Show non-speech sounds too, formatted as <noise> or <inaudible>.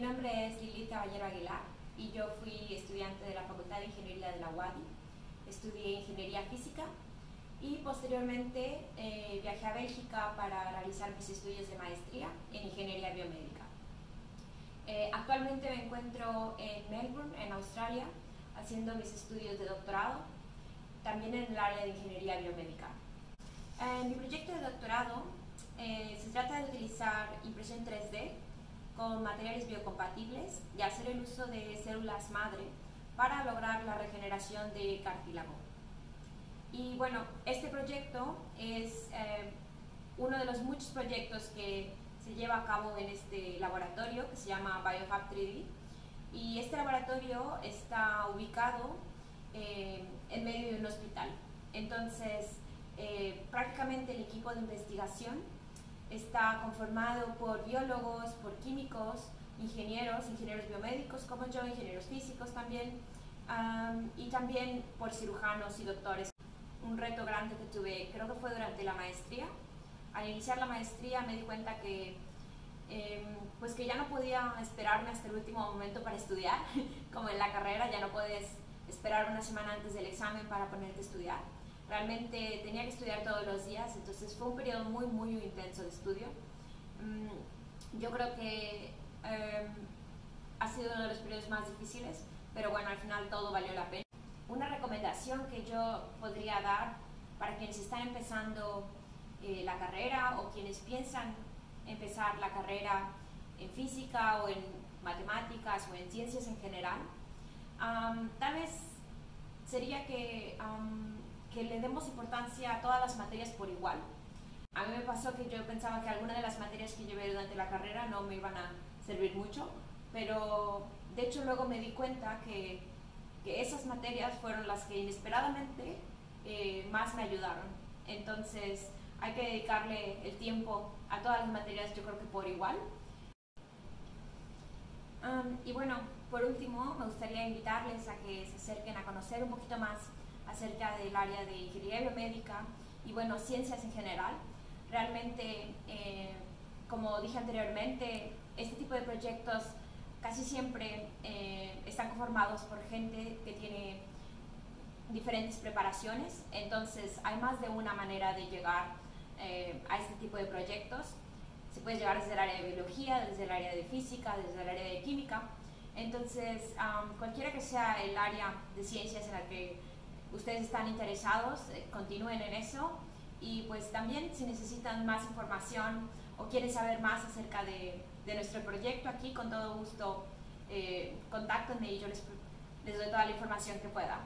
mi nombre es Lili Caballero Aguilar y yo fui estudiante de la Facultad de Ingeniería de la UADI. Estudié Ingeniería Física y posteriormente eh, viajé a Bélgica para realizar mis estudios de maestría en Ingeniería Biomédica. Eh, actualmente me encuentro en Melbourne, en Australia, haciendo mis estudios de doctorado, también en el área de Ingeniería Biomédica. Eh, mi proyecto de doctorado se trata de utilizar impresión 3D materiales biocompatibles y hacer el uso de células madre para lograr la regeneración de cartílago. Y bueno, este proyecto es eh, uno de los muchos proyectos que se lleva a cabo en este laboratorio que se llama BioFab 3D. Y este laboratorio está ubicado eh, en medio de un hospital. Entonces, eh, prácticamente el equipo de investigación está conformado por biólogos, por químicos, ingenieros, ingenieros biomédicos como yo, ingenieros físicos también, y también por cirujanos y doctores. Un reto grande que tuve, creo que fue durante la maestría. Al iniciar la maestría me di cuenta que, em, pues que ya no podía esperarme hasta el último momento para estudiar, <laughs> como en la carrera ya no puedes esperar una semana antes del examen para ponerte a estudiar Realmente tenía que estudiar todos los días, entonces fue un periodo muy, muy intenso de estudio. Mm, yo creo que em, ha sido uno de los periodos más difíciles, pero bueno, al final todo valió la pena. Una recomendación que yo podría dar para quienes están empezando eh, la carrera o quienes piensan empezar la carrera en física o en matemáticas o en ciencias en general, tal vez sería que que le demos importancia a todas las materias por igual. A mí me pasó que yo pensaba que algunas de las materias que llevé durante la carrera no me iban a servir mucho, pero de hecho luego me di cuenta que, que esas materias fueron las que inesperadamente eh, más me ayudaron. Entonces hay que dedicarle el tiempo a todas las materias yo creo que por igual. y bueno, por último me gustaría invitarles a que se acerquen a conocer un poquito más acerca del área de ingeniería biomédica y bueno, ciencias en general. Realmente, eh, como dije anteriormente, este tipo de proyectos casi siempre eh, están conformados por gente que tiene diferentes preparaciones, entonces hay más de una manera de llegar eh, a este tipo de proyectos. Se puede llegar desde el área de biología, desde el área de física, desde el área de química. Entonces, cualquiera que sea el área de ciencias en la que ustedes están interesados, eh, continúen en eso. Y pues también si necesitan más información o quieren saber más acerca de, nuestro proyecto aquí, con todo gusto, eh, contáctenme y yo les, les doy toda la información que pueda.